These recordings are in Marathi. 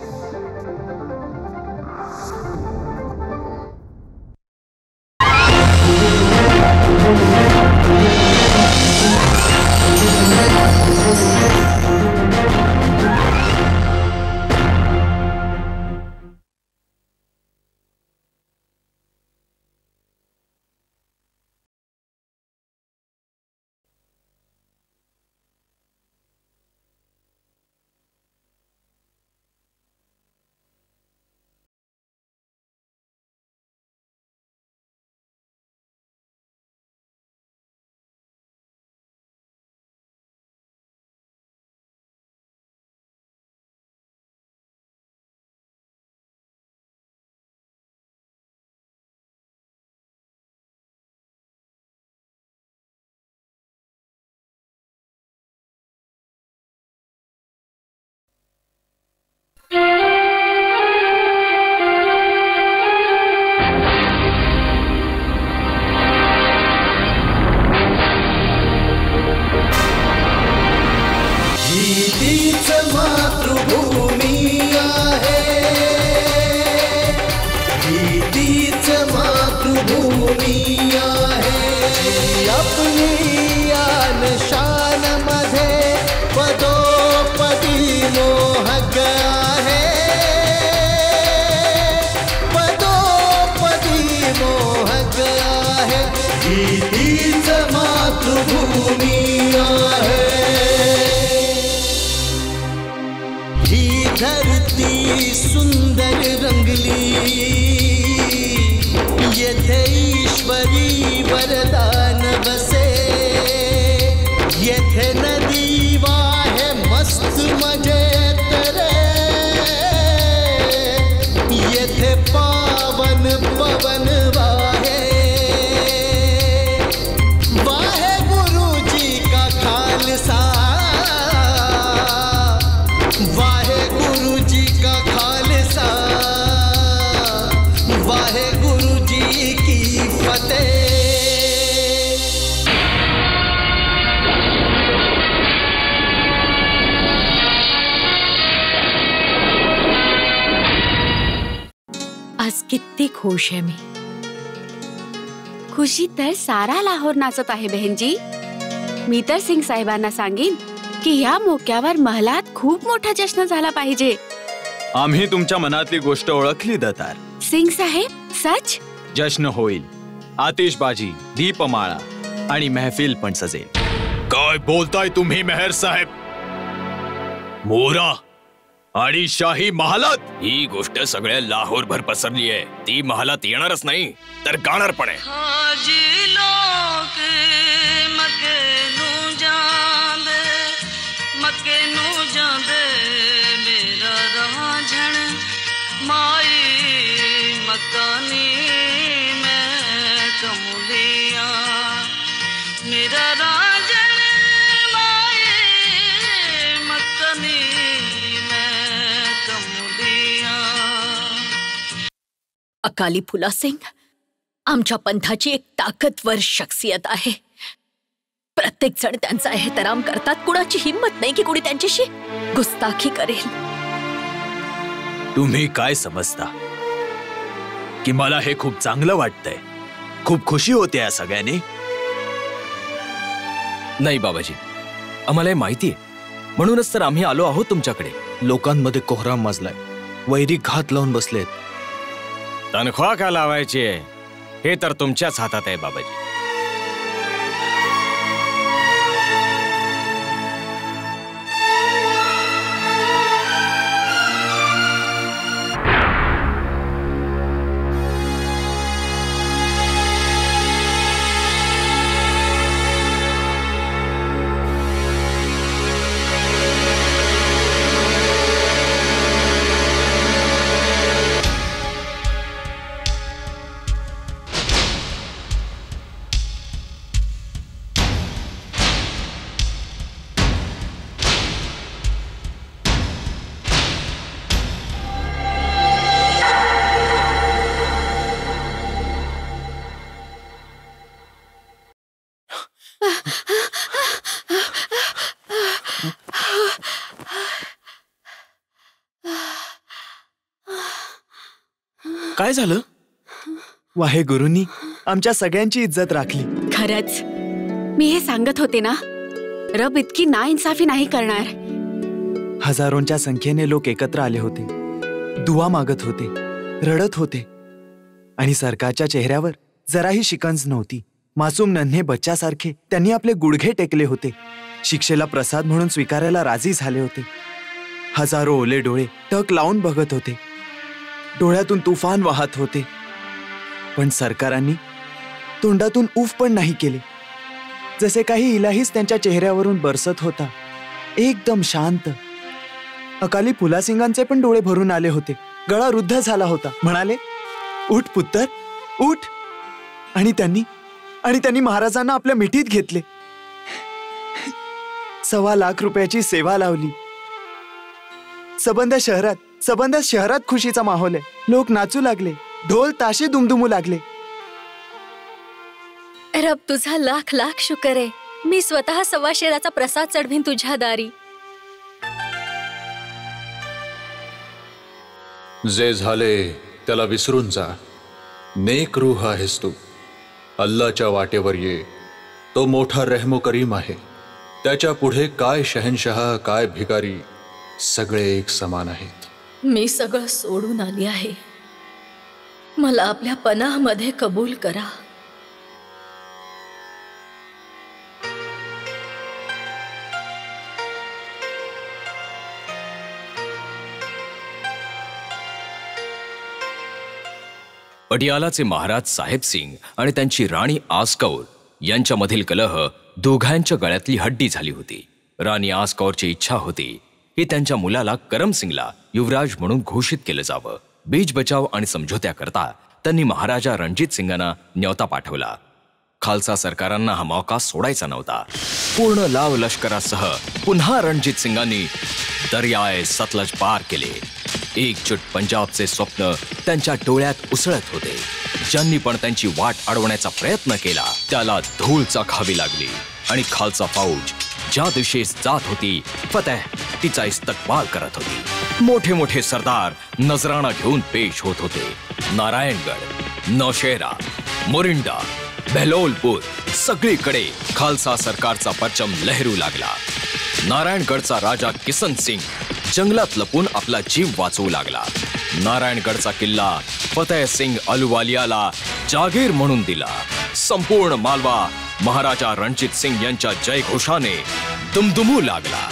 you. सुंदर रंगली। येथे ईश्वरी वरदान बसे। येथे नदी वाहे मस्त मजेत रे येथे पावन पवन वा खुश आहे मी। खुशी तर सारा लाहोर नाचत आहे बहनजी। मी तर सिंग साहेबांना सांगेन की ह्या मोक्यावर महलात खूप मोठा जश्न झाला पाहिजे। आम्ही तुमच्या मनातली गोष्ट ओळखली दतार। सिंग साहेब सच? जश्न होईल आतिषबाजी दीपमाळा आणि महफिल पण सजेल। काय बोलताय तुम्ही मेहर साहेब? मोरा आणि शाही महालात. ही गोष्ट सगळ्या लाहोर भर पसरली आहे ती महालात येणारच नाही तर गाणार पण आहे. अकाली फुला सिंग आमच्या पंथाची एक ताकदवर शख्सियत आहे. प्रत्येक जण त्यांचा एहतराम करतात. कुणाची हिंमत नाही की कुणी त्यांच्याशी गुस्ताखी करेल. तुम्ही काय समजता? की मला हे खूप चांगलं वाटतंय. खूप खुशी होते या सगळ्यांनी. नाही बाबाजी आम्हाला हे माहिती आहे. म्हणूनच तर आम्ही आलो आहोत तुमच्याकडे. लोकांमध्ये कोहराम माजलाय. वैरी घात लावून बसलेत. तनख्वा का लावायची आहे? हे तर तुमच्याच हातात आहे बाबाजी. काय झालं? वाहे गुरुंनी आमच्या सगळ्यांची इज्जत राखली. खरंच. मी हे सांगत होते ना रब इतकी नाइन्साफी नाही करणार. हजारोंच्या संख्येने लोक एकत्र आले होते. दुवा मागत होते रडत होते. आणि सरकारच्या चेहऱ्यावर जराही शिकंज नव्हती. मासूम नन्हे बच्च्यासारखे त्यांनी आपले गुडघे टेकले होते. शिक्षेला प्रसाद म्हणून स्वीकारायला राजी झाले होते. हजारो ओले डोळे टक लावून बघत होते. डोळ्यातून तुफान वाहत होते. पण सरकारांनी तोंडातून उफ पण नाही केले. जसे काही इलाहीच त्यांच्या चेहऱ्यावरून बरसत होता. एकदम शांत. अकाली फुलासिंगांचे पण डोळे भरून आले होते. गळा रुद्ध झाला होता. म्हणाले उठ पुत्तर उठ. आणि त्यांनी आणि त्यांनी महाराजांना आपल्या मिठीत घेतले. सव्वा लाख रुपयाची सेवा लावली. सबंध शहरात सबंध शहरात खुशीचा माहोल आहे. लोक नाचू लागले. ढोल ताशे दुमदुमू लागले. रब तुझा लाख लाख शुकर आहे. मी स्वतः सव्वा शेराचा प्रसाद चढवीन तुझ्या दारी. जे झाले त्याला विसरून जा. नेक रूह आहेस तू. अल्लाच्या वाटेवर ये. तो मोठा रहमो करीम आहे. त्याच्या पुढे काय शहनशहा काय भिकारी सगळे एक समान आहेत. मी सगळं सोडून आली आहे. मला आपल्या पनाहमध्ये कबूल करा. पटियालाचे महाराज साहेब सिंग आणि त्यांची राणी आसकौर यांच्यामधील कलह दोघांच्या गळ्यातली हड्डी झाली होती. राणी आसकौरची इच्छा होती की त्यांच्या मुलाला करमसिंगला युवराज म्हणून घोषित केलं जावं. बीज बचाव आणि समझोत्याकरता त्यांनी महाराजा रणजित सिंगांना न्योता पाठवला. खालसा सरकारांना हा मौका सोडायचा नव्हता. पूर्ण लाव लष्करासह पुन्हा रणजित सिंगांनी दर्याय सतलज पार केले. एकजूट पंजाबचे स्वप्न त्यांच्या डोळ्यात उसळत होते. ज्यांनी पण त्यांची वाट अडवण्याचा प्रयत्न केला त्याला धूळ चाखावी लागली आणि खालचा फौज ज्या दिशेस जात होती फतेह तिचा इस्तकबाल करत होती. मोठे मोठे सरदार नजराणा घेऊन पेश होत होते. नारायणगड नौशेरा मोरिंडा बेलोलपूर सगळीकडे खालसा सरकारचा परचम लहरू लागला. नारायणगडचा राजा किसन सिंग जंगलात लपून आपला जीव वाचवू लागला. नारायणगडचा किल्ला फतेह सिंग अलुवालियाला जागीर म्हणून दिला. संपूर्ण मालवा महाराजा रणजित सिंग यांच्या जयघोषाने दुमदुमू लागला.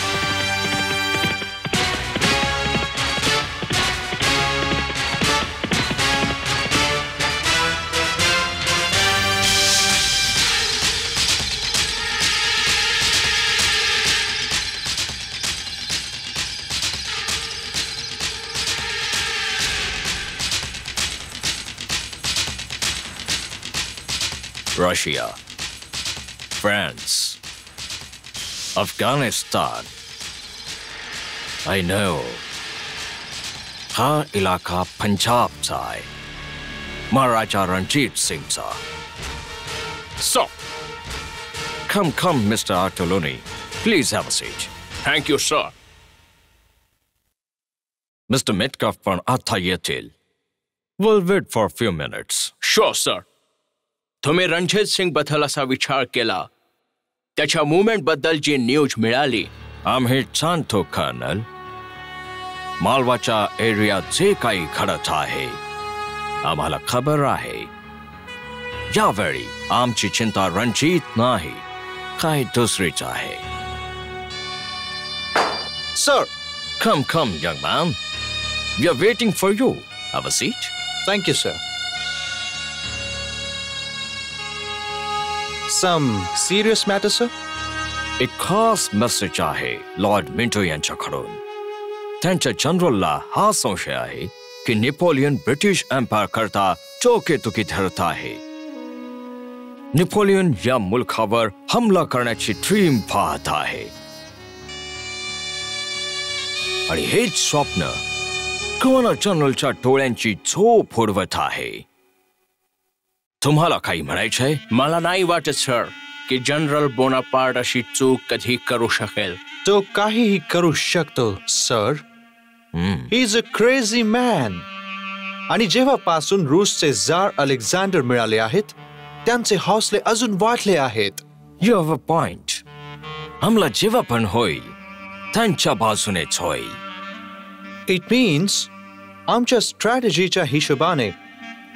Russia, France, Afghanistan. I know. Ha Ilaka Punjab Sai, Maharaja Ranjit Singh Sir. So, come, come, Mr. Artoloni. Please have a seat. Thank you, sir. Mr. Metcalf von Athayatil will wait for a few minutes. Sure, sir. तुम्ही रणजित सिंगबद्दल असा विचार केला. त्याच्या मुवमेंटबद्दल जी न्यूज मिळाली आम्ही सांगतो कर्नल. मालवाच्या एरियात जे काही घडत आहे आम्हाला खबर आहे. यावेळी आमची चिंता रणजित नाही काही दुसरीच आहे. Sir come come young ma'am we are waiting for you Have a thank you sir some serious matter sir एक खास मेसेज आहे लॉर्ड मिंटो यांच्याकडून. त्यांच्या जनरलला हा संशय आहे की नेपोलियन ब्रिटिश एम्पायर करता चौकेतुकी धरत आहे. नेपोलियन या मुलखावर हमला करण्याची ड्रीम पाहत आहे. आणि हेच स्वप्न गव्हर्नर जनरलच्या डोळ्यांची झोप उडवत आहे. तुम्हाला काही म्हणायचंय? मला नाही वाटत सर की जनरल बोनापार्ट अशी चूक कधी करू शकेल. तो काहीही करू शकतो sir. He is a crazy man आणि जेव्हापासून रूसचे जार अलेक्झांडर मिळाले आहेत त्यांचे हौसले अजून वाढले आहेत. यू हॅव अ पॉइंट हमला जेव्हा पण होईल त्यांच्या बाजूनेच होईल इट मीन्स आमच्या स्ट्रॅटेजीच्या हिशोबाने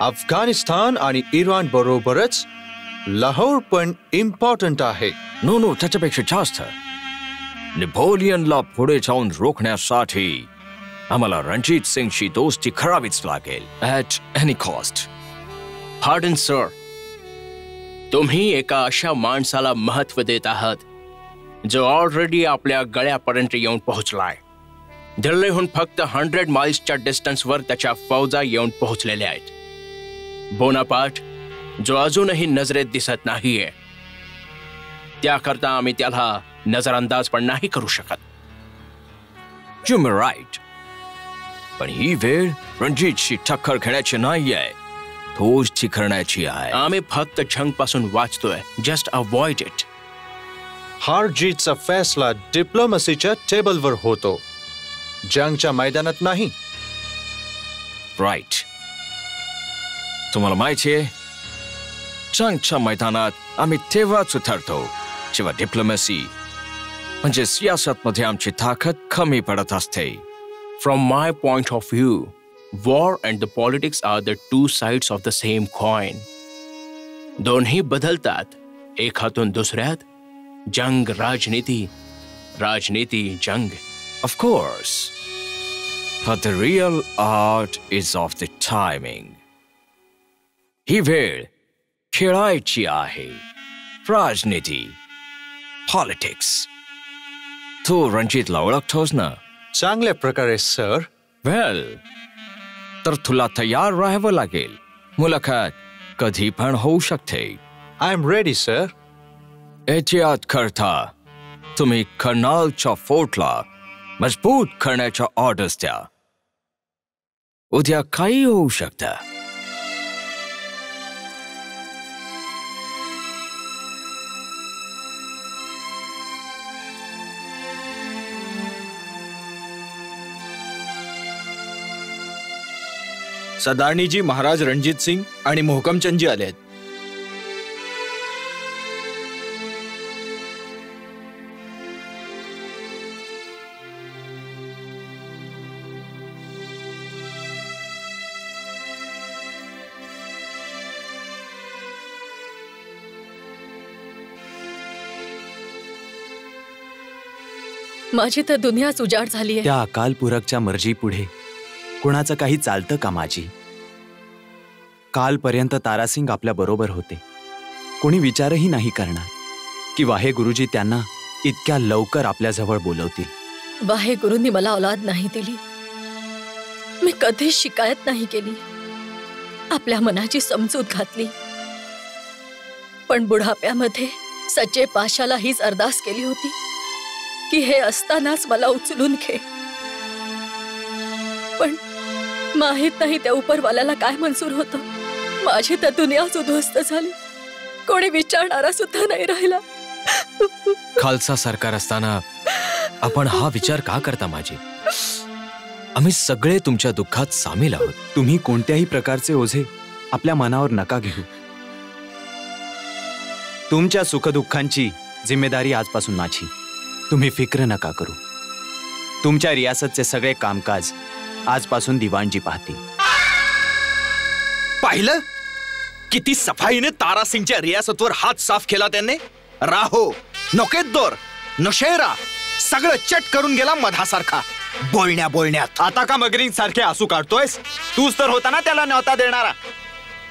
अफगाणिस्तान आणि इराण बरोबरच लाहोर पण इम्पॉर्टंट आहे. नो नो त्याच्यापेक्षा जास्त. नेपोलियनला पुढे जाऊन रोखण्यासाठी आम्हाला रणजित सिंगशी दोस्ती करावीच लागेल. At any cost Harden sir तुम्ही एका अशा माणसाला महत्त्व देत आहात जो ऑलरेडी आपल्या गळ्यापर्यंत येऊन पोहोचलाय. दिल्लीहून फक्त हंड्रेड माइल्सच्या डिस्टन्सवर त्याच्या फौजा येऊन पोहोचलेल्या आहेत. बोनापाट जो अजूनही नजरेत दिसत नाहीये. त्याकरता आम्ही त्याला नजरअंदाज पण नाही करू शकत. यू राईट पण ही वेळ रणजितशी टक्कर घेण्याची नाहीये. दोस्ती करण्याची आहे. आम्ही फक्त पासून वाचतोय. जस्ट अवॉइड इट हार जीतचा फैसला डिप्लोमसीच्या टेबलवर होतो. जंगच्या मैदानात नाही. राईट तुम्हाला माहिती आहे जंगच्या मैदानात आम्ही तेव्हाच उतरतो जेव्हा डिप्लोमसी म्हणजे सियासतमध्ये आमची ताकद कमी पडत असते From my point of view, war and the politics are the two sides of the same coin. दोन्ही बदलतात एक हातून दुसऱ्यात जंग राजनीती राजनीती जंग Of course. But the real art is of the timing. ही वेळ खेळायची आहे. राजनीती पॉलिटिक्स तू रणजितला ओळखतोस ना? चांगल्या प्रकारे सर. वेल तर तुला तयार राहावं लागेल. मुलाखत कधी पण होऊ शकते. आय एम रेडी सर एहतियात करता तुम्ही कर्नालच्या फोर्टला मजबूत करण्याच्या ऑर्डर्स द्या. उद्या काही होऊ शकतं. सदारणीजी महाराज रणजित सिंग आणि मोहकमचंदजी आले आहेत. माझी तर दुनियाच उजाड झाली आहे. त्या अकालपूरकच्या मर्जी पुढे कुणाचं काही चालतं का माझी कालपर्यंत तारासिंग आपल्या बरोबर होते. कोणी विचारही नाही करणार की वाहे गुरुजी त्यांना इतक्या लवकर आपल्याजवळ बोलवतील. वाहे गुरुंनी मला औलाद नाही दिली. मी कधीच शिकायत नाही केली. आपल्या मनाची समजूत घातली. पण बुढाप्यामध्ये सच्चे पाशाला हीच अरदास केली होती की हे असतानाच मला उचलून घे. पण माहीत नाही त्या उपरवाल्याला काय मंजूर होत. माझी तर दुनियाच उद्ध्वस्त झाली. कोणी विचारणारा सुद्धा नाही राहिला. खालसा सरकार असताना आपण हा विचार का करता माझी आम्ही सगळे तुमच्या दुःखात सामील आहोत. तुम्ही कोणत्याही प्रकारचे ओझे आपल्या मनावर नका घेऊ. तुमच्या सुखदुःखांची जिम्मेदारी आजपासून माझी. तुम्ही फिक्र नका करू. तुमच्या रियासतचे सगळे कामकाज आजपासून दिवाणजी पाहतील. पाहिलं? किती सफाईने तारासिंगच्या रियासतवर हात साफ केला त्याने? राहो नोकेदोर नशेरा सगळं चट करून गेला मधासारखा. बोलण्या बोलण्यात आता का मगरीन सारखे आसू काढतोयस? तूच तर होता ना त्याला नव्हता देणारा.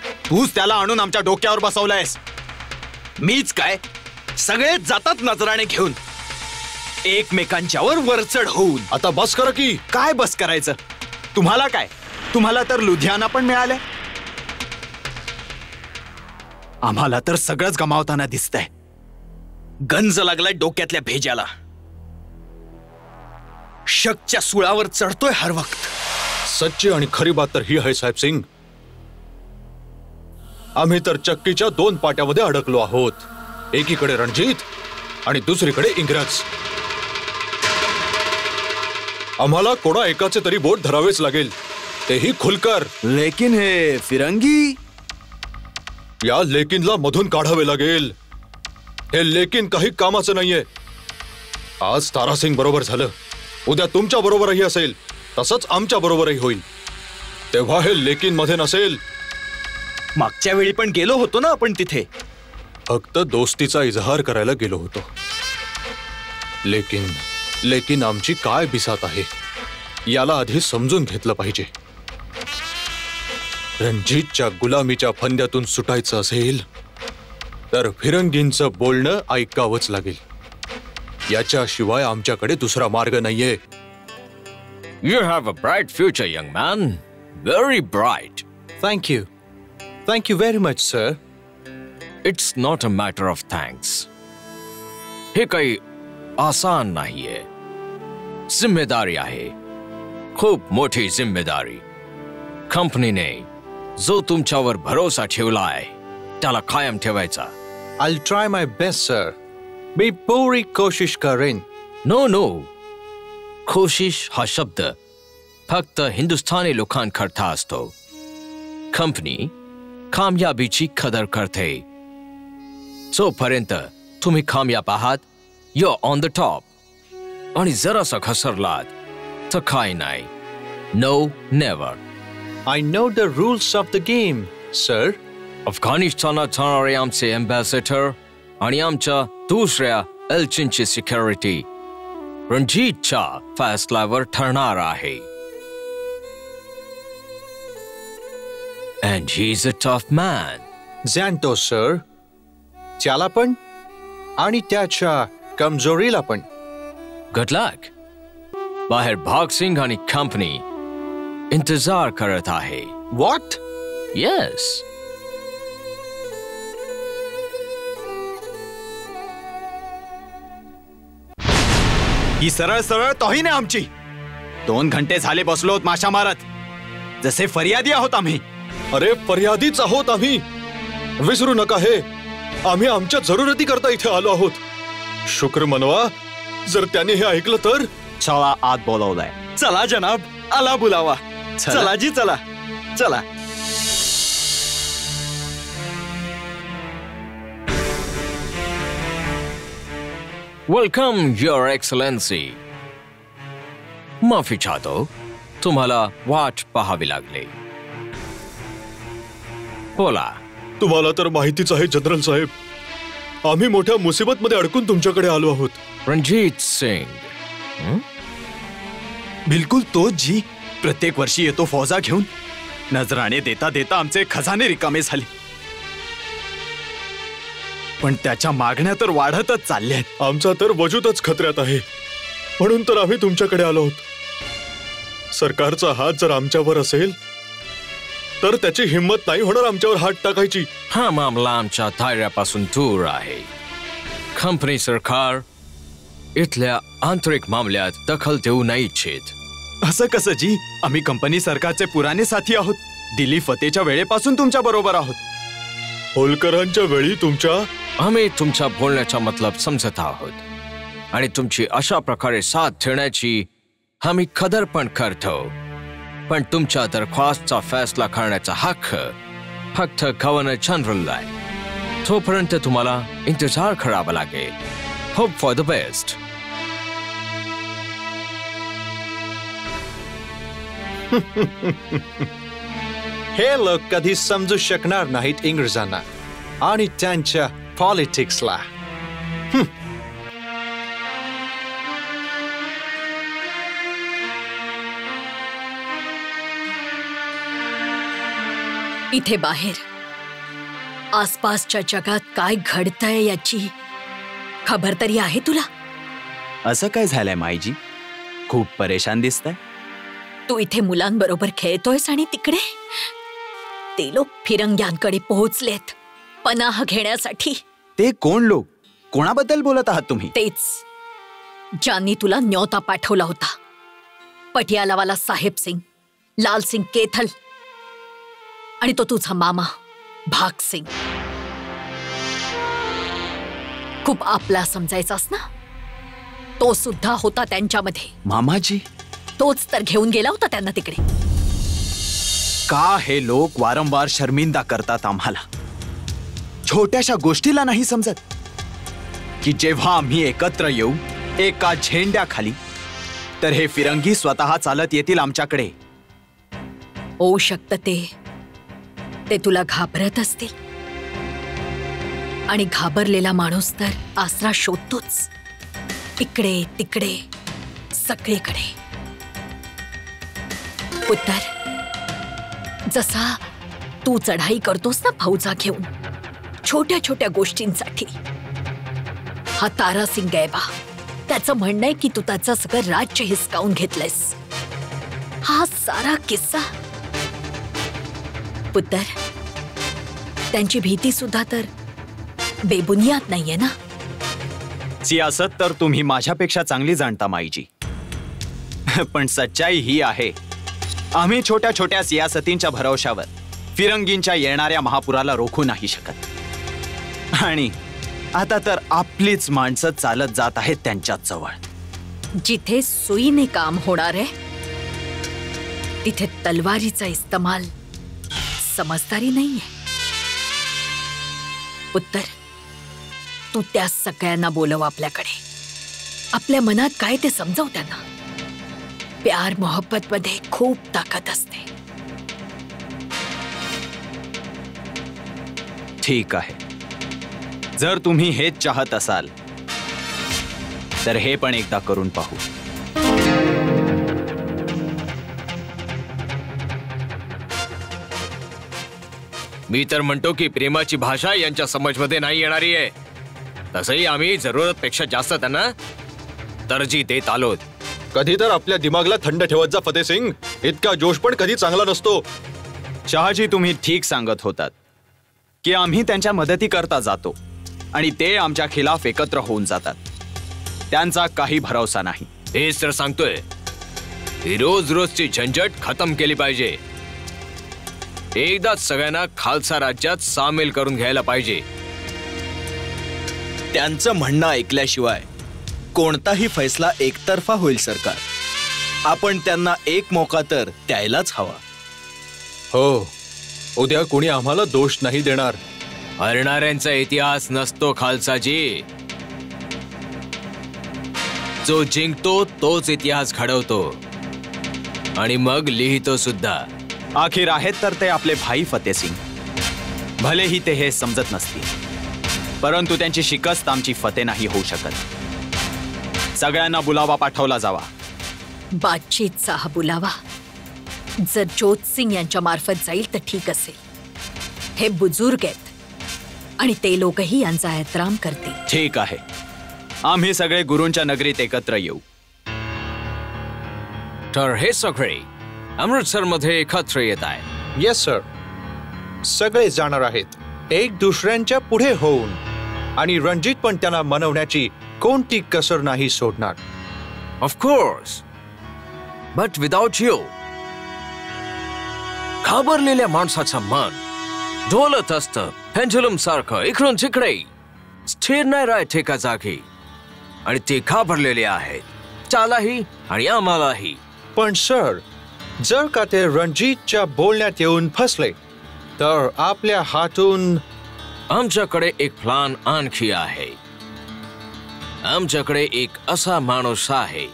तूच त्याला आणून आमच्या डोक्यावर बसवलंयस. मीच काय? सगळेच जातात नजराने घेऊन. एकमेकांच्यावर वरचढ होऊन. आता बस कर की. काय बस करायचं? तुम्हाला काय? तुम्हाला तर लुधियाना पण मिळालंय. आम्हाला तर सगळंच गमावताना दिसतंय. गंज लागलाय डोक्यातल्या भेजाला शकच्या सुळावर चढतोय हर वक्त. सच्ची आणि खरी बात तर ही आहे साहेब सिंग. आम्ही तर चक्कीच्या दोन पाट्यामध्ये अडकलो आहोत. एकीकडे रणजित आणि दुसरीकडे इंग्रज. आम्हाला कोणा एकाचे तरी बोट धरावेच लागेल. तेही खुलकर. लेकिन हे फिरंगी? या लेकिनला मधून काढावे लागेल. हे लेकिन काही कामाचं नाहीये. आज तारासिंग बरोबर झालं. उद्या तुमच्या बरोबरही असेल. तसंच आमच्या बरोबरही होईल. तेव्हा हे लेकिनमध्ये नसेल. मागच्या वेळी पण गेलो होतो ना आपण तिथे. फक्त दोस्तीचा इजहार करायला गेलो होतो. लेकिन लेकिन आमची काय बिसात आहे? याला आधी समजून घेतलं पाहिजे. रणजितच्या गुलामीच्या फंद्यातून सुटायचं असेल तर फिरंगींचं बोलणं ऐकावंच लागेल. याच्याशिवाय आमच्याकडे दुसरा मार्ग नाहीये. You have a bright future, young man. Very bright. Thank you thank you very much sir It's not a matter of thanks. हे काही आसान नाहीये. जिम्मेदारी आहे. खूप मोठी जिम्मेदारी. कंपनीने जो तुमच्यावर भरोसा ठेवलाय त्याला कायम ठेवायचा. I try my best sir मी पूरी कोशिश करेन. नो नो कोशिश हा शब्द फक्त हिंदुस्थानी लोकांकरता असतो. कंपनी कामयाबीची कदर करते. जोपर्यंत तुम्ही कामयाब आहात यू ऑन द टॉप आणि जरासा घसरलात. तर काय नाही. No never I know the rules of the game sir अफगाणिस्तानात जाणारे आमचे अम्बॅसेडर आणि आमच्या दुसऱ्या एल्चिनची सिक्युरिटी रणजितच्या फैसल्यावर ठरणार आहे. And he is a tough man जाणतो सर त्याला पण आणि त्याच्या कमजोरीला पण. गुड लक बाहेर भाग सिंग आणि कंपनी इंतजार करत आहे. वॉट येस ही सरळ सरळ तोहीन आहे आमची. दोन घंटे झाले बसलो माशा मारत. जसे फर्यादी आहोत आम्ही. अरे फर्यादीच आहोत आम्ही. विसरू नका हे. आम्ही आमच्या जरुरती करता इथे आलो आहोत. शुक्र मनवा जर त्याने हे ऐकलं तर? चला आत बोलवलंय. चला जनाब आला बुलावा. चला. चला जी चला. चला. वेलकम युअर एक्सलन्सी माफी चाहतो तुम्हाला वाट पाहावी लागली. बोला. तुम्हाला तर माहितीच आहे जनरल साहेब. आम्ही मोठ्या मुसीबत मध्ये अडकून तुमच्याकडे आलो आहोत. रणजित सिंग. बिलकुल तोच जी. प्रत्येक वर्षी येतो फौजा घेऊन. नजराणे देता देता आमचे खजाने रिकामे झाले. पण त्याच्या मागण्या तर वाढतच चालल्या आहेत. आमचा तर वजूदच खतऱ्यात आहे. म्हणून तर आम्ही तुमच्याकडे आलो आहोत. सरकारचा हात जर आमच्यावर असेल तर त्याची हिंमत नाही होणार आमच्यावर हात टाकायची. हा मामला आमच्या धैर्यापासून दूर आहे. कंपनी सरकार इथल्या आंतरिक मामल्यात दखल देऊ नाही इच्छित. असं कसं जी? आम्ही कंपनी सरकारचे पुराणे साथी आहोत. दिल्ली फतेच्या वेळेपासून तुमच्या बरोबर आहोत. होलकरांच्या वेळी तुमच्या? आम्ही तुमच्या बोलण्याचा मतलब समजत आहोत. आणि तुमची अशा प्रकारे साथ देण्याची आम्ही कदर पण करतो. पण तुमच्या दरख्वास्तचा फैसला करण्याचा हक्क फक्त गव्हर्नर जनरलला आहे. तोपर्यंत तुम्हाला इंतजार करावा लागेल. होप फॉर द बेस्ट हे लोक कधी समजू शकणार नाहीत इंग्रजांना आणि त्यांच्या पॉलिटिक्सला. इथे बाहेर. आसपासच्या जगात काय घडतंय याची खबर तरी आहे तुला? असं काय झालंय माईजी? खूप परेशान दिसताय. तू इथे मुलांबरोबर खेळतोयस आणि तिकडे? ते लोक फिरंग्यांकडे पोहोचलेत. पनाह घेण्यासाठी. ते कोण लोक? कोणाबद्दल बोलत आहात तुम्ही? तेच. ज्यांनी तुला न्योता पाठवला होता. पटियालावाला साहेब सिंग लाल सिंग केथल आणि तो तुझा मामा भाग सिंग. खूप आपला समजायचास ना? तो सुद्धा होता त्यांच्यामध्ये. मामाजी? तोच तर घेऊन गेला होता त्यांना तिकडे. का हे लोक वारंवार शर्मिंदा करतात आम्हाला? छोट्याशा गोष्टीला नाही समजत की जेव्हा आम्ही एकत्र येऊ एका झेंड्याखाली तर हे फिरंगी स्वतः चालत येतील आमच्याकडे. होऊ शकतं ते. ते तुला घाबरत असतील. आणि घाबरलेला माणूस तर आसरा शोधतोच. इकडे तिकडे सगळीकडे. उत्तर जसा तू चढाई करतोस ना फौजा घेऊन, छोट्या छोट्या गोष्टींसाठी. हा तारासिंग गैबा त्याचं म्हणणं आहे की तू त्याचं राज्य हिसकावून घेतलंयस. हा सारा किस्सा. पुत्र त्यांची भीती सुद्धा तर बेबुनियाद ना? सियासत तर चांगली जाणता, माईजी. पण ही आहे आम्ही छोट्या छोट्या सियासतींच्या भरवशावर फिरंगींच्या येणाऱ्या महापुराला रोखू नाही शकत. आणि आता तर आपलीच माणसं चालत जात आहेत त्यांच्या जवळ. जिथे सुईने काम होणार आहे तिथे तलवारीचा इस्तेमाल समजदारी नाहीये. उत्तर तू त्या सगळ्यांना बोलव आपल्याकडे. आपल्या मनात काय ते समजव त्यांना. प्यार मोहब्बत मध्ये खूप ताकद असते. ठीक आहे. जर तुम्ही हेच चाहत असाल तर हे पण एकदा करून पाहू. मी तर म्हणतो की प्रेमाची भाषा यांच्या समजमध्ये नाही येणारी आहे. तसंही आम्ही जरूरतपेक्षा जास्त त्यांना तरजी देत आलोत. कधी तर आपल्या दिमागला थंड ठेवत जा फतेह सिंग. इतका जोश पण कधी चांगला नसतो. शहाजी तुम्ही ठीक सांगत होतात की आम्ही त्यांच्या मदती करता जातो आणि ते आमच्या खिलाफ एकत्र होऊन जातात. त्यांचा काही भरोसा नाही. हेच तर सांगतोय. ही रोज रोजची झंझट खतम केली पाहिजे. एकदाच सगळ्यांना खालसा राज्यात सामील करून घ्यायला पाहिजे. त्यांचं म्हणणं ऐकल्याशिवाय कोणताही फैसला एकतर्फा होईल सरकार. आपण त्यांना एक मोका तर द्यायलाच हवा. हो. उद्या कोणी आम्हाला दोष नाही देणार. हरणाऱ्यांचा इतिहास नसतो खालसाजी. जो जिंकतो तोच इतिहास घडवतो. आणि मग लिहितो सुद्धा. अखेर आहेत तर ते आपले भाई फतेह सिंग. भलेही ते हे समजत नसतील. परंतु त्यांची शिकस्त आमची फते नाही होऊ शकत. सगळ्यांना बुलावा पाठवला जावा. बातचीतचा हा बुलावा. जर ज्योतसिंग यांच्या मार्फत जाईल तर ठीक असेल. हे बुजुर्ग आहेत. आणि ते लोकही यांचा एहतराम करतील. ठीक आहे. आम्ही सगळे गुरूंच्या नगरीत एकत्र येऊ. तर हे सगळे अमृतसरमध्ये एकत्र येत आहे. येस सर सगळे जाणार आहेत. एक दुसऱ्यांच्या पुढे होऊन. आणि रणजित पण त्यांना मनवण्याची कोणती कसर नाही सोडणार? Of course but without you घाबरलेल्या माणसाचं मन डोलत असतं पेंडुलम सारखं इकडून तिकडे. स्थिर नाही राहत एका जागी. आणि ते घाबरलेले आहेत. त्यालाही आणि आम्हालाही. पण सर जर का ते रणजितच्या बोलण्यात येऊन फसले तर आपल्या हातून आमच्याकडे एक प्लान आणखी आहे. आमच्याकडे एक असा माणूस आहे.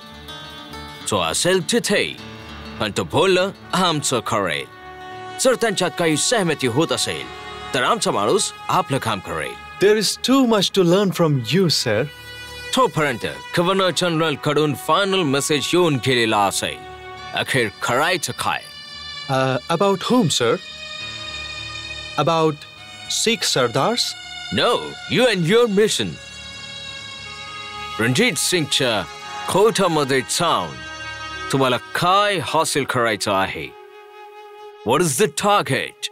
जो असेल तिथे. पण तो बोललं आमचं खरंय. जर त्यांच्यात काही सहमती होत असेल तर आमचा माणूस आपलं काम करेल. There is too much to learn from you sir तोपर्यंत गव्हर्नर जनरलकडून फायनल मेसेज येऊन गेलेला असेल. अखेर खरायचं काय? About home sir about Sikh sardars No, you and your mission. Ranjit सिंगच्या खोटामध्ये जाऊन तुम्हाला काय हासिल करायचं आहे? वॉट इज द टार्गेट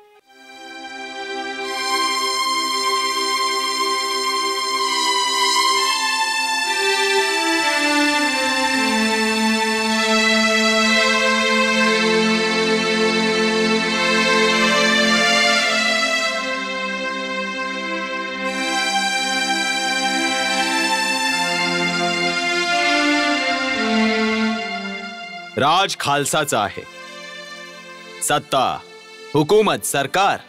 राज खालसाचा आहे. सत्ता हुकूमत सरकार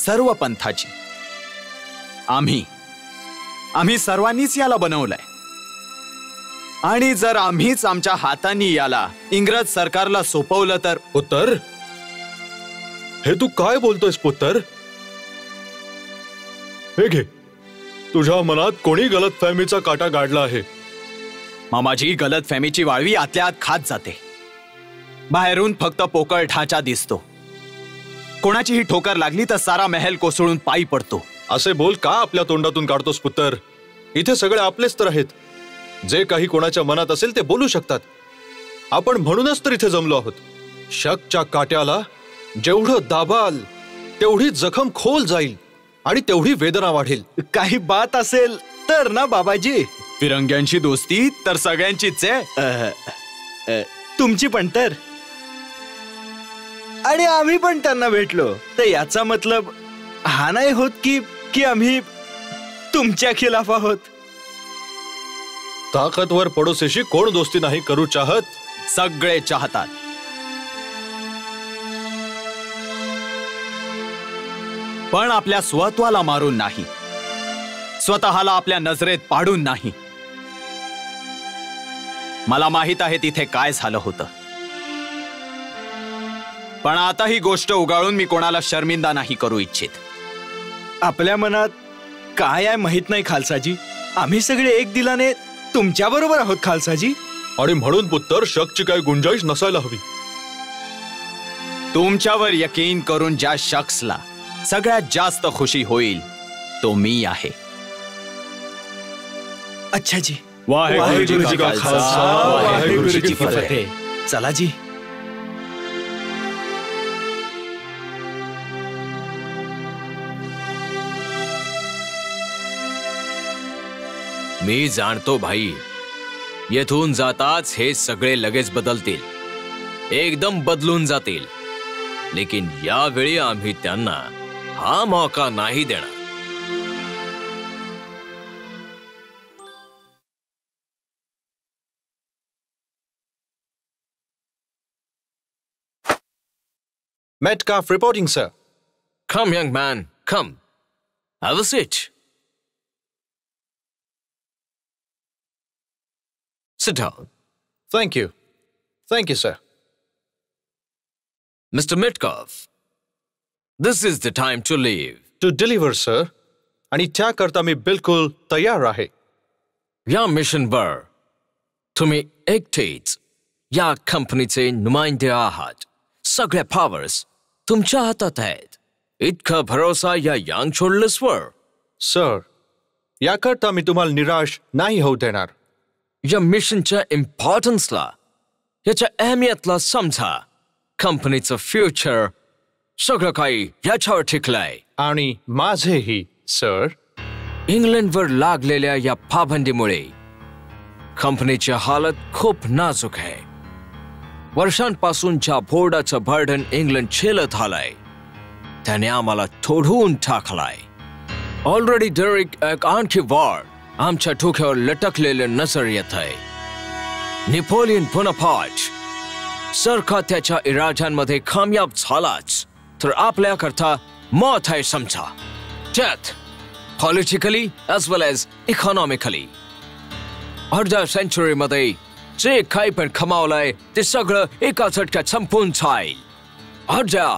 सर्व पंथाची. आम्ही आम्ही सर्वांनीच याला बनवलंय. आणि जर आम्हीच आमच्या हातांनी याला इंग्रज सरकारला सोपवलं तर पुत्र हे तू काय बोलतोयस पुत्र? हे घे तुझ्या मनात कोणी गलत फहमीचा काटा गाडला आहे? मामाजी गलत फॅमीची वाळवी आतल्या आत खात जाते. बाहेरून फक्त पोकळ ढाचा दिसतो. कोणाचीही ठोकर लागली तर सारा महल कोसळून पायी पडतो. असे बोल का आपल्या तोंडातून काढतोस पुत्र? इथे सगळे आपलेच तर आहेत. जे काही कोणाच्या मनात असेल ते बोलू शकतात. आपण म्हणूनच तर इथे जमलो आहोत. शकच्या काट्याला जेवढं दाबाल तेवढी जखम खोल जाईल आणि तेवढी वेदना वाढेल. काही बात असेल तर ना बाबाजी? फिरंग्यांची दोस्ती तर सगळ्यांचीच आहे. तुमची पण तर. आणि आम्ही पण त्यांना भेटलो. तर याचा मतलब हा नाही होत की की आम्ही तुमच्या खिलाफ आहोत. ताकदवर पडोसीशी कोण दोस्ती नाही करू चाहत सगळे चाहतात. पण आपल्या स्वत्वाला मारून नाही. स्वतःला आपल्या नजरेत पाडून नाही. मला माहीत आहे तिथे काय झालं होतं. पण आता ही गोष्ट उगाळून मी कोणाला शर्मिंदा नाही करू इच्छित. आपल्या मनात काय आहे माहीत नाही खालसाजी. आम्ही सगळे एक दिलाने तुमच्या बरोबर आहोत खालसाजी. आणि म्हणून पुत्र शकची काही गुंजाईश नसायला हवी. तुमच्यावर यकीन करून ज्या शख्सला सगळ्यात जास्त खुशी होईल तो मी आहे. अच्छा जी. वाहेगुरु जी का खालसा, जी की फतेह. चला जी. मी जाणतो भाई येथून जाताच हे सगळे लगेच बदलतील एकदम बदलून जातील लेकिन यावेळी आम्ही त्यांना हा मौका नाही देणार Metcalf reporting, sir. Come, young man, come. Have a seat. Sit down. Thank you. Thank you, sir. Mr. Mitkov, this is the time to leave. To deliver, sir. आणि त्याकरता मी बिलकुल तयार आहे या मिशनवर तुम्ही एकटेच या कंपनीचे नुमाइंदे आहात सगळ्या पॉवर्स तुमच्या हातात आहेत इतका भरोसा या यंग शोल्डर्सवर सर याकरता मी तुम्हाला निराश नाही होऊ देणार या मिशनच्या इम्पॉर्टन्सला याच्या अहमियतला समजा कंपनीचं फ्युचर सगळं काही याच्यावर टिकलंय आणि माझेही सर इंग्लंडवर लागलेल्या या पाबंदीमुळे कंपनीची हालत खूप नाजूक आहे. वर्षांपासून ज्या बोर्डाचं बर्डन इंग्लंड झेलत आलंय. त्याने आम्हाला तोडून टाकलाय. ऑलरेडी डेरिक एक आणखी वॉर आमच्या ठोक्यावर लटकलेले नजर येत आहे. नेपोलियन बोनापार्ट सरका त्याच्या इराद्यांमध्ये कामयाब झालाच तर आपल्याकरता मत आहे समजा त्यात politically as well as economically अर्ध्या सेंचुरीमध्ये जे काही पण कमावलंय ते सगळं एका झटक्यात संपून जाईल. अर्ध्या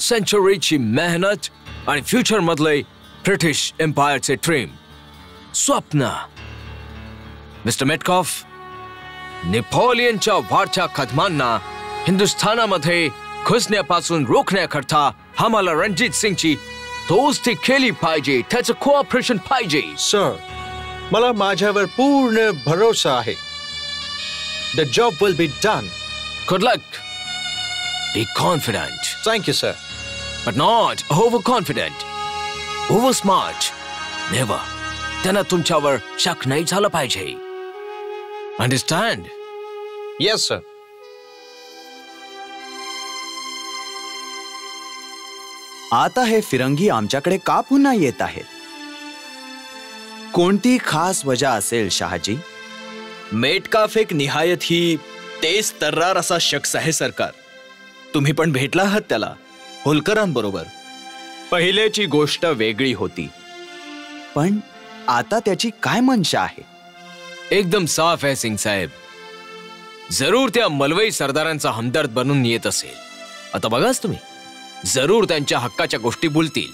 सेंचुरीची मेहनत आणि फ्युचर मधले ब्रिटिश एम्पायरचे ड्रीम स्वप्न. मिस्टर मेटकॉफ नेपोलियनच्या वाढत्या कदमांना हिंदुस्थानामध्ये घुसण्यापासून रोखण्याकरता आम्हाला रणजित सिंगची दोस्ती केली पाहिजे त्याचं कोऑपरेशन पाहिजे. सर मला माझ्यावर पूर्ण भरोसा आहे. The job will be done good luck be confident thank you sir but not overconfident. Over smart. Never. त्यांना तुमच्यावर शक नाही झालं पाहिजे. अंडरस्टँड येस सर आता हे फिरंगी आमच्याकडे का पुन्हा येत आहेत? कोणती खास वजह असेल शहाजी? मेटकाफ एक निहायत ही तेज तर्रार असा शख्स आहे सरकार. तुम्ही पण भेटला आहात त्याला होलकरांबरोबर. पहिलेची गोष्ट वेगळी होती. पण आता त्याची काय मनशा आहे? एकदम साफ आहे सिंग साहेब. जरूर त्या मलवई सरदारांचा हमदर्द बनून येत असेल. आता बघाच तुम्ही. जरूर त्यांच्या हक्काच्या गोष्टी बोलतील.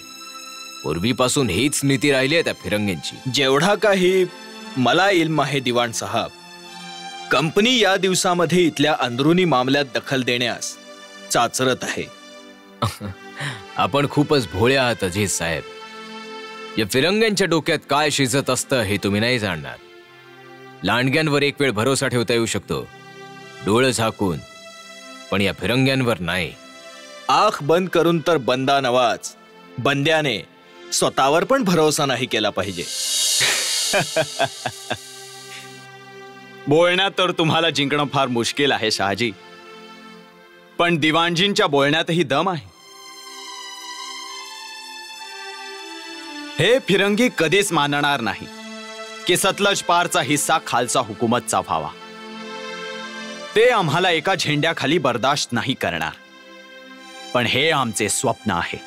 पूर्वीपासून हीच नीती राहिली आहे त्या फिरंगींची. जेवढा काही मला इल्म आहे दिवाण साहब कंपनी या दिवसामध्ये इथल्या अंदरुनी मामल्यात दखल देण्यास चाचरत आहे. आपण खूपच भोळे आहात अजित साहेब. या फिरंग्यांच्या डोक्यात काय शिजत असतं हे तुम्ही नाही जाणणार. लांडग्यांवर एक वेळ भरोसा ठेवता येऊ शकतो. डोळं झाकून. पण या फिरंग्यांवर नाही. आख बंद करून तर बंदा नवाज. बंद्याने स्वतःवर पण भरोसा नाही केला पाहिजे. बोलण्यात तर तुम्हाला जिंकणं फार मुश्किल आहे शहाजी. पण दिवाणजींच्या बोलण्यातही दम आहे. हे फिरंगी कधीच मानणार नाही. की सतलज पारचा हिस्सा खालचा हुकूमतचा व्हावा. ते आम्हाला एका झेंड्याखाली बर्दाश्त नाही करणार. पण हे आमचे स्वप्न आहे.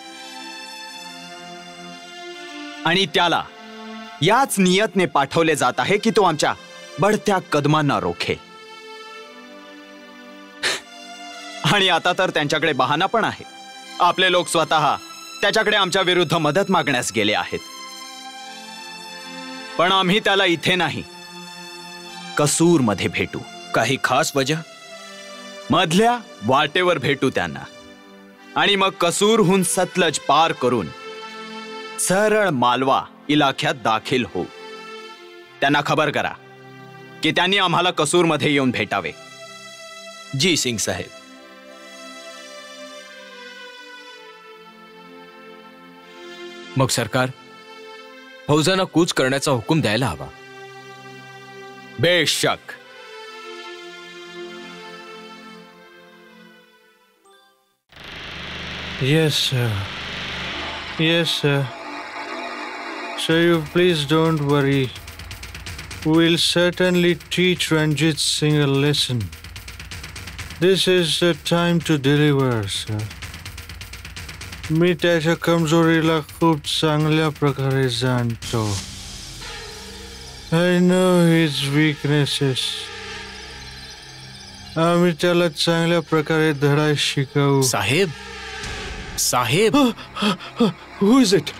आणि त्याला याच नियतने पाठवले जात आहे की तो आमच्या बढत्या कदमांना रोखे. आणि आता तर त्यांच्याकडे बहाणा पण आहे. आपले लोक स्वतः त्याच्याकडे आमच्या विरुद्ध मदत मागण्यास गेले आहेत. पण आम्ही त्याला इथे नाही. कसूरमध्ये भेटू. काही खास वजह? मधल्या वाटेवर भेटू त्यांना. आणि मग कसूरहून सतलज पार करून सरळ मालवा इलाख्यात दाखल हो त्यांना खबर करा की त्यांनी आम्हाला कसूरमध्ये येऊन भेटावे. जी सिंग साहेब मग सरकार फौजांना कूच करण्याचा हुकूम द्यायला हवा. बेशक. Yes yes sir you please don't worry will certainly teach Ranjit Singh a lesson this is the time to deliver sir मी त्याच्या कमजोरीला खूप चांगल्या प्रकारे जाणतो. आय नो हिज विकनेसेस आम्ही त्याला चांगल्या प्रकारे धडा शिकवू. साहेब साहेब. हु इज इट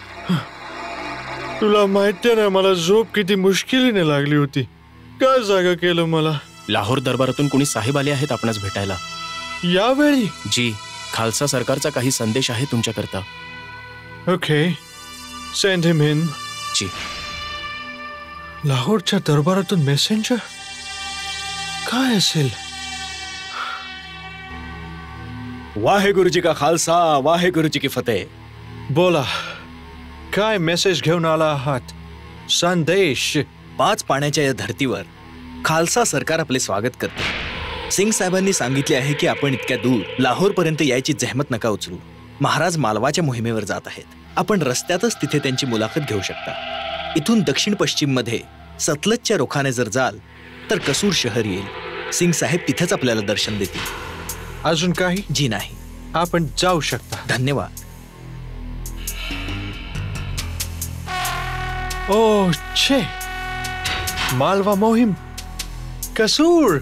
तुला माहिती ना मला झोप किती मुश्किलीने लागली होती. काय जागा केलं मला? लाहोर दरबारातून कोणी साहेब आले आहेत आपणास भेटायला? यावेळी? जी. खालसा सरकारचा काही संदेश आहे तुमच्याकरता? ओके. सेंड हिम इन जी. लाहोरच्या दरबारातून मेसेंजर काय असेल? वाहे जी का खालसा वाहे जी की फतेह. बोला. काय मेसेज घेऊन आला आहात? संदेश. पाच पाण्याच्या या धर्तीवर खालसा सरकार आपले स्वागत करते. सिंग साहेबांनी सांगितले आहे की आपण इतक्या दूर लाहोर पर्यंत यायची जहमत नका उचलू. महाराज मालवाच्या मोहिमेवर जात आहेत. आपण रस्त्यातच तिथे त्यांची मुलाखत घेऊ शकता. इथून दक्षिण पश्चिममध्ये सतलजच्या रोखाने जर जाल तर कसूर शहर येईल. सिंग साहेब तिथेच आपल्याला दर्शन देतील. अजून काही? जी नाही. आपण जाऊ शकता. धन्यवाद. ओ छे! मालवा मोहीम. कसूर!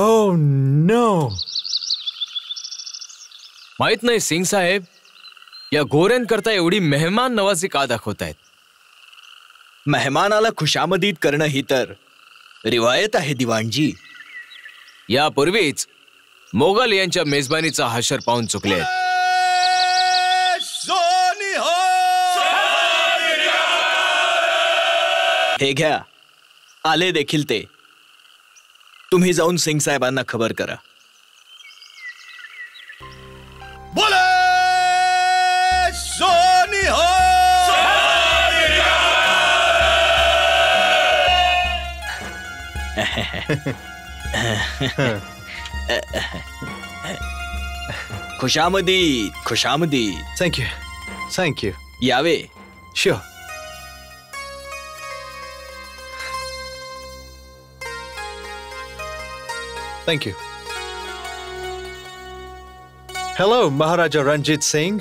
ओ नो माहीत नाही सिंग साहेब. या गोऱ्यांकरता एवढी मेहमान नवाजी का दाखवतायत? मेहमानाला खुशामदीद करणं ही तर रिवायत आहे दिवाणजी. यापूर्वीच मोगल यांच्या मेजबानीचा हशर पाहून चुकले हे घ्या आले देखील ते. तुम्ही जाऊन सिंग साहेबांना खबर करा. बोले सोनी हो! खुशामदीद खुशामदीद. थँक्यू थँक्यू यावे. Sure thank you hello Maharaja Ranjit Singh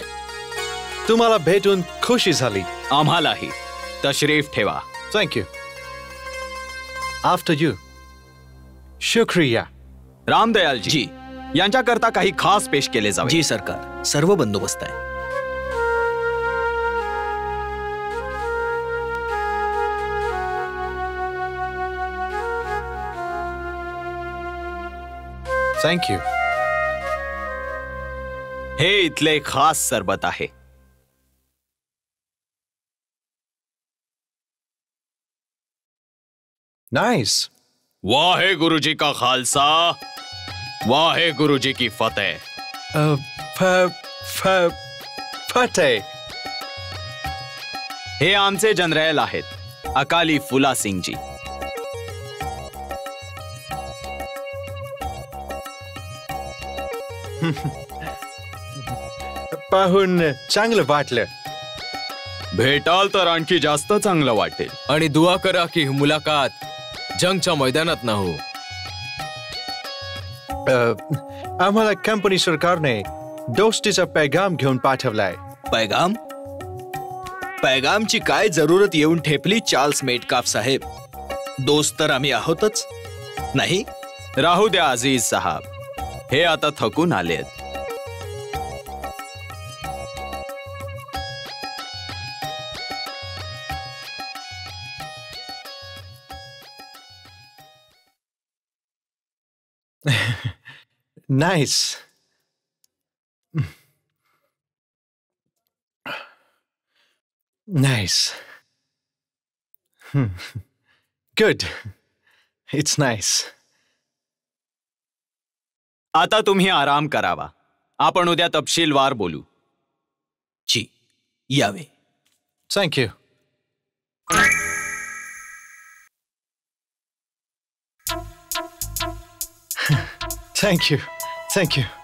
तुम्हाला भेटून खुशी झाली. आम्हालाही. तशरीफ ठेवा. थँक्यू आफ्टर यू शुक्रिया. रामदयालजी जी. यांच्याकरता काही खास पेश केले जावे. जी सरकार. सर्व बंदोबस्त आहे. थँक्यू हे इथले खास सरबत आहे. नाइस वाहे गुरु जी का खालसा वाहे गुरु जी की फतेह. फ फ फटे हे आमचे जनरल आहेत अकाली फुला सिंगजी. पाहून चांगलं वाटलं. भेटाल तर आणखी जास्त चांगलं वाटेल. आणि दुआ करा की ही मुलाकात जंगच्या मैदानात ना हो अ, आम्हाला कंपनी सरकारने दोस्तीचा पैगाम घेऊन पाठवलाय. पैगाम? पैगामची काय जरूरत येऊन ठेपली चार्ल्स मेटकाफ साहेब? दोस्त तर आम्ही आहोतच नाही? राहू द्या अजीज साहब. हे आता थकून आलेत Nice. Nice. Hmm. Good. It's nice. आता तुम्ही आराम करावा. आपण उद्या तपशीलवार बोलू. जी यावे. You thank Thank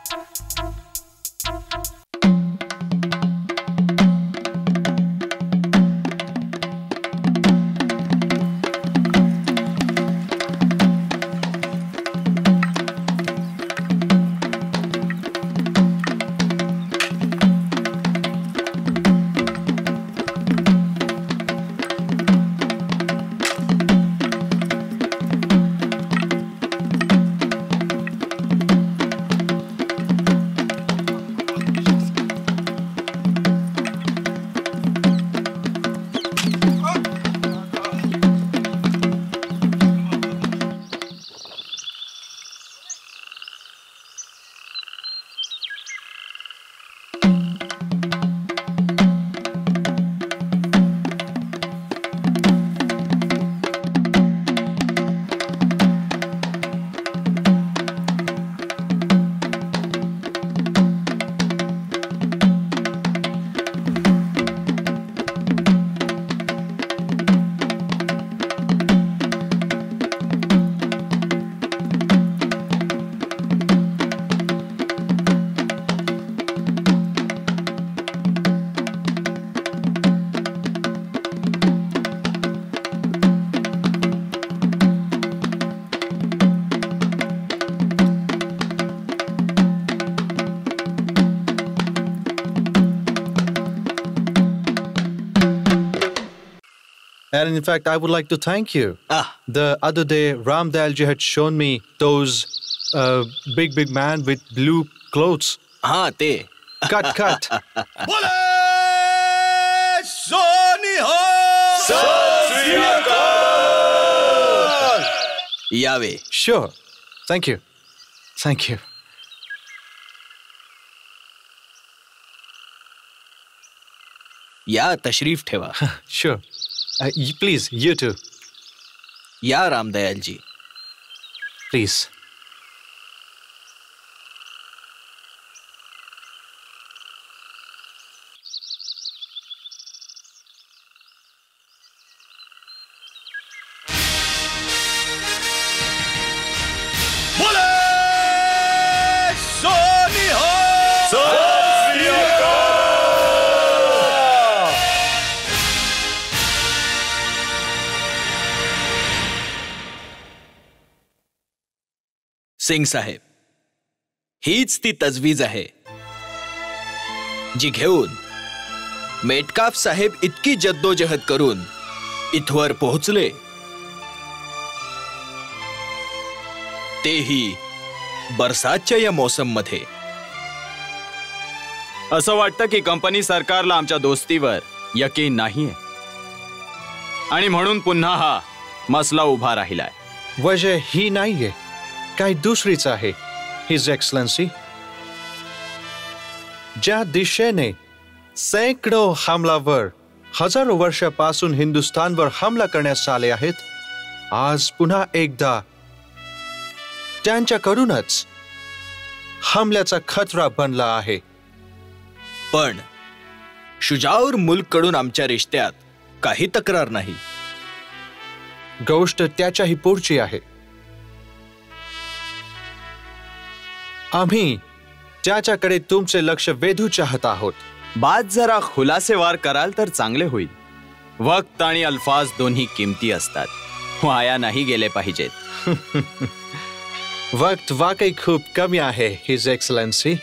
And in fact, I would like to thank you. Ah. The other day, Ram Dalji had shown me those uh, big, big man with blue clothes. हा ते Cut, cut. बोले सोनी हो यावे Sure. Thank you. Thank you. या तशरीफ ठेवा Sure. Uh, please, you too. या रामदयालजी Please. सिंग साहेब. हीच ती तजवीज आहे जी घेऊन मेटकाफ साहेब इतकी जद्दोजहद करून इथवर पोहोचले. तेही बरसातच्या या मोसममध्ये असं वाटतं की कंपनी सरकारला आमच्या दोस्तीवर यकीन नाहीये. आणि म्हणून पुन्हा हा मसला उभा राहिलाय. वजह ही नाहीये. काही दुसरीच आहे हिज एक्सलन्सी ज्या दिशेने सैकडो हमलावर हजारो वर्षापासून हिंदुस्थानवर हमला करण्यात आले आहेत आज पुन्हा एकदा त्यांच्याकडूनच हमल्याचा खतरा बनला आहे. पण शुजाऊर मुल्ककडून आमच्या रिश्त्यात काही तक्रार नाही. गोष्ट त्याच्याही पुढची आहे. आम्ही त्याच्याकडे तुमचे लक्ष वेधू चाहत आहोत. बात जरा खुलासेवार कराल तर चांगले होईल. वक्त आणि अल्फाज दोन्ही किमती असतात. वाया नाही गेले पाहिजेत. वक्त वाकई खूप कमी आहे हिज एक्सलन्सी.